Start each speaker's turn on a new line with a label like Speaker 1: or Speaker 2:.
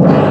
Speaker 1: Amen.